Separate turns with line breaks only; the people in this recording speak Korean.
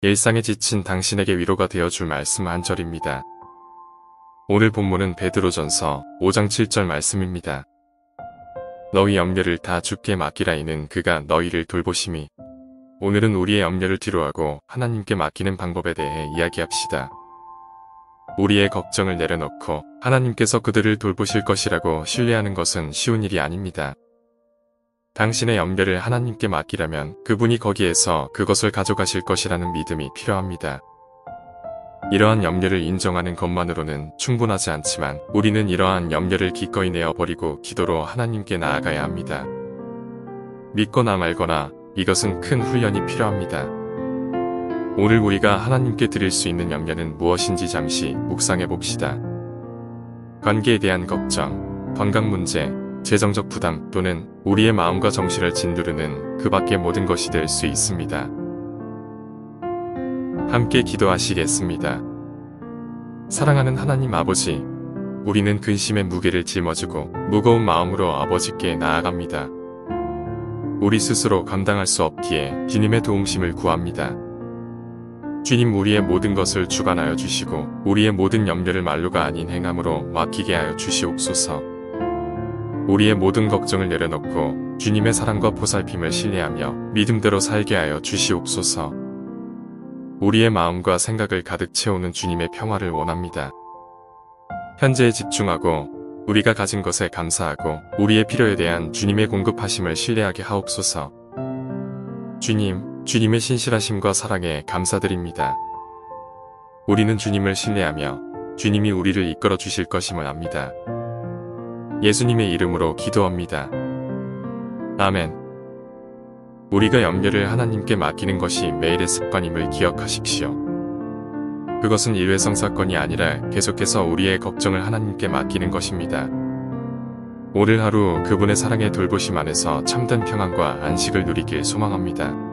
일상에 지친 당신에게 위로가 되어줄 말씀 한 절입니다. 오늘 본문은 베드로전서 5장 7절 말씀입니다. 너희 염려를 다 주께 맡기라 이는 그가 너희를 돌보심이 오늘은 우리의 염려를 뒤로하고 하나님께 맡기는 방법에 대해 이야기합시다. 우리의 걱정을 내려놓고 하나님께서 그들을 돌보실 것이라고 신뢰하는 것은 쉬운 일이 아닙니다. 당신의 염려를 하나님께 맡기려면 그분이 거기에서 그것을 가져가실 것이라는 믿음이 필요합니다. 이러한 염려를 인정하는 것만으로는 충분하지 않지만 우리는 이러한 염려를 기꺼이 내어버리고 기도로 하나님께 나아가야 합니다. 믿거나 말거나 이것은 큰 훈련이 필요합니다. 오늘 우리가 하나님께 드릴 수 있는 염려는 무엇인지 잠시 묵상해 봅시다. 관계에 대한 걱정, 건강 문제, 재정적 부담 또는 우리의 마음과 정신을 짓누르는 그 밖의 모든 것이 될 수 있습니다. 함께 기도하시겠습니다. 사랑하는 하나님 아버지, 우리는 근심의 무게를 짊어지고 무거운 마음으로 아버지께 나아갑니다. 우리 스스로 감당할 수 없기에 주님의 도움심을 구합니다. 주님 우리의 모든 것을 주관하여 주시고 우리의 모든 염려를 말로가 아닌 행함으로 맡기게 하여 주시옵소서. 우리의 모든 걱정을 내려놓고 주님의 사랑과 보살핌을 신뢰하며 믿음대로 살게 하여 주시옵소서. 우리의 마음과 생각을 가득 채우는 주님의 평화를 원합니다. 현재에 집중하고 우리가 가진 것에 감사하고 우리의 필요에 대한 주님의 공급하심을 신뢰하게 하옵소서. 주님, 주님의 신실하심과 사랑에 감사드립니다. 우리는 주님을 신뢰하며 주님이 우리를 이끌어 주실 것임을 압니다. 예수님의 이름으로 기도합니다. 아멘. 우리가 염려를 하나님께 맡기는 것이 매일의 습관임을 기억하십시오. 그것은 일회성 사건이 아니라 계속해서 우리의 걱정을 하나님께 맡기는 것입니다. 오늘 하루 그분의 사랑의 돌보심 안에서 참된 평안과 안식을 누리길 소망합니다.